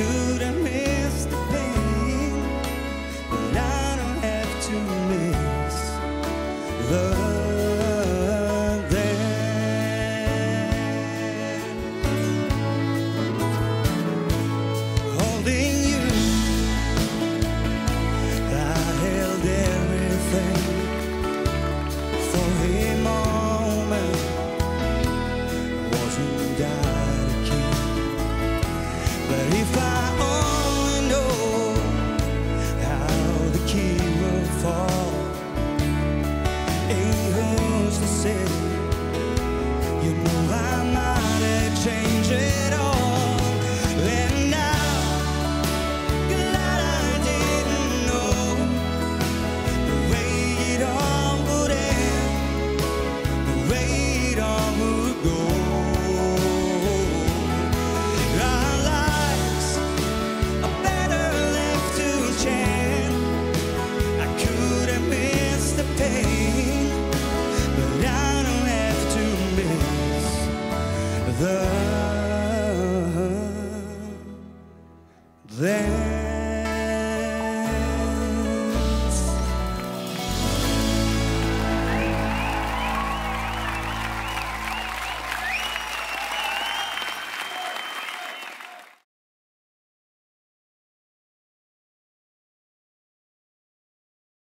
I could have missed the pain But I don't have to miss the the